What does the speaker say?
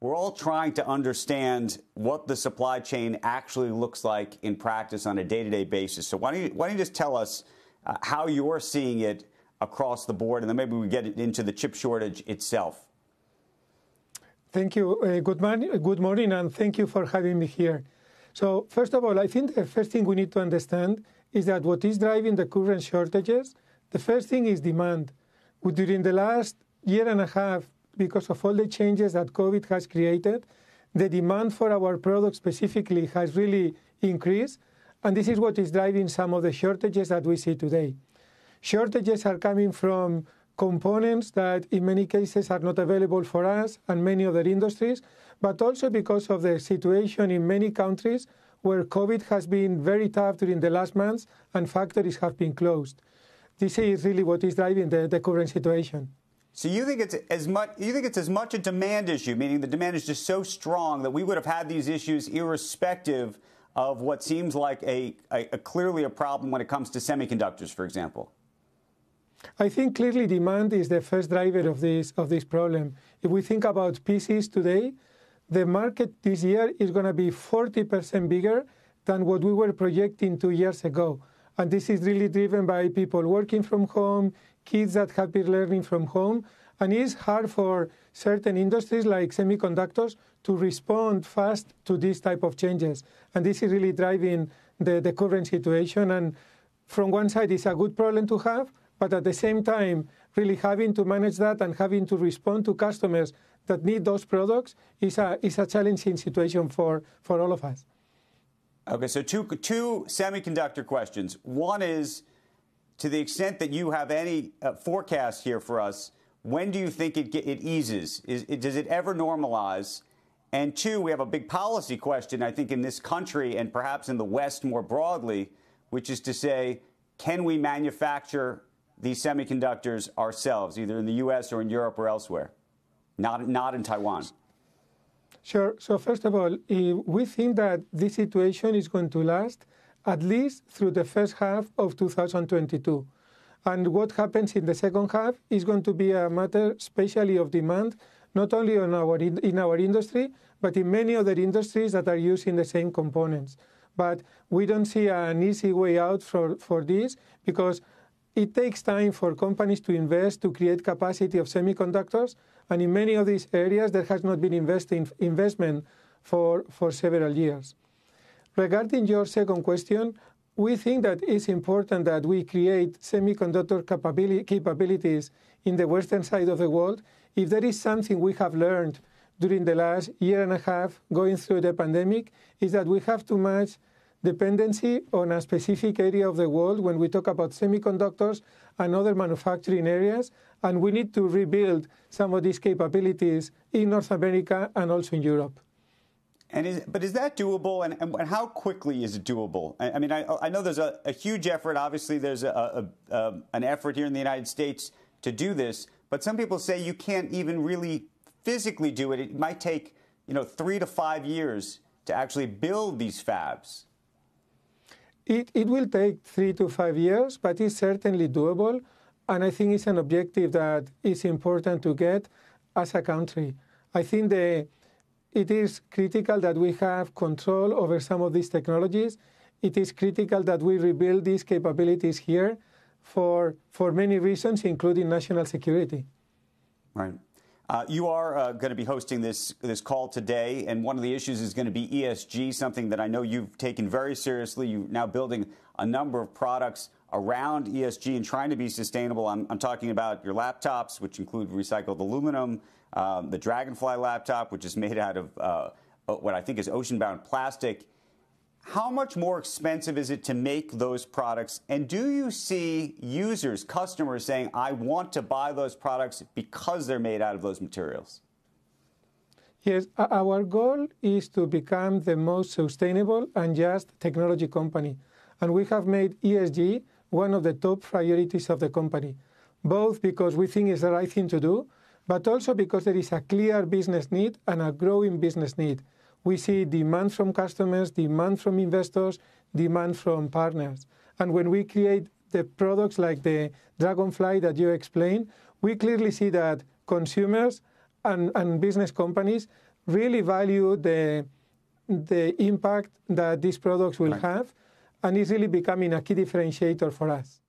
we're all trying to understand what the supply chain actually looks like in practice on a day to day basis. So, why don't, you, why don't you just tell us uh, how you're seeing it across the board, and then maybe we get into the chip shortage itself? Thank you. Uh, good, morning, good morning, and thank you for having me here. So, first of all, I think the first thing we need to understand is that what is driving the current shortages, the first thing is demand. During the last year and a half, because of all the changes that COVID has created, the demand for our products specifically has really increased, and this is what is driving some of the shortages that we see today. Shortages are coming from components that in many cases are not available for us and many other industries, but also because of the situation in many countries where COVID has been very tough during the last months and factories have been closed. This is really what is driving the, the current situation. So you think it's as much you think it's as much a demand issue, meaning the demand is just so strong that we would have had these issues irrespective of what seems like a, a, a clearly a problem when it comes to semiconductors, for example. I think clearly demand is the first driver of this of this problem. If we think about PCs today, the market this year is going to be 40% bigger than what we were projecting two years ago. And this is really driven by people working from home, kids that have been learning from home. And it's hard for certain industries like semiconductors to respond fast to these type of changes. And this is really driving the, the current situation. And from one side, it's a good problem to have, but at the same time, really having to manage that and having to respond to customers that need those products is a, is a challenging situation for, for all of us. Okay, so two, two semiconductor questions. One is to the extent that you have any uh, forecast here for us, when do you think it, it eases? Is, it, does it ever normalize? And two, we have a big policy question, I think, in this country and perhaps in the West more broadly, which is to say, can we manufacture these semiconductors ourselves, either in the U.S. or in Europe or elsewhere, not, not in Taiwan? Sure. So, first of all, we think that this situation is going to last at least through the first half of 2022. And what happens in the second half is going to be a matter, especially of demand, not only on our in, our industry, but in many other industries that are using the same components. But we don't see an easy way out for, for this because it takes time for companies to invest to create capacity of semiconductors, and in many of these areas there has not been investment for, for several years. Regarding your second question, we think that it's important that we create semiconductor capabilities in the western side of the world. If there is something we have learned during the last year and a half going through the pandemic, is that we have to match dependency on a specific area of the world when we talk about semiconductors and other manufacturing areas, and we need to rebuild some of these capabilities in North America and also in Europe. And is, but is that doable? And, and, how quickly is it doable? I, I mean, I, I, know there's a, a, huge effort. Obviously, there's a, a, an effort here in the United States to do this. But some people say you can't even really physically do it. It might take, you know, three to five years to actually build these fabs. It, it will take three to five years, but it's certainly doable. And I think it's an objective that is important to get as a country. I think the, it is critical that we have control over some of these technologies. It is critical that we rebuild these capabilities here for, for many reasons, including national security. Right. Uh, you are uh, going to be hosting this this call today, and one of the issues is going to be ESG, something that I know you've taken very seriously. You're now building a number of products around ESG and trying to be sustainable. I'm, I'm talking about your laptops, which include recycled aluminum, um, the Dragonfly laptop, which is made out of uh, what I think is ocean-bound plastic. How much more expensive is it to make those products? And do you see users, customers saying, I want to buy those products because they're made out of those materials? Yes, our goal is to become the most sustainable and just technology company. And we have made ESG one of the top priorities of the company, both because we think it's the right thing to do, but also because there is a clear business need and a growing business need we see demand from customers, demand from investors, demand from partners. And when we create the products like the Dragonfly that you explained, we clearly see that consumers and, and business companies, really value the, the impact that these products will right. have, and it's really becoming a key differentiator for us.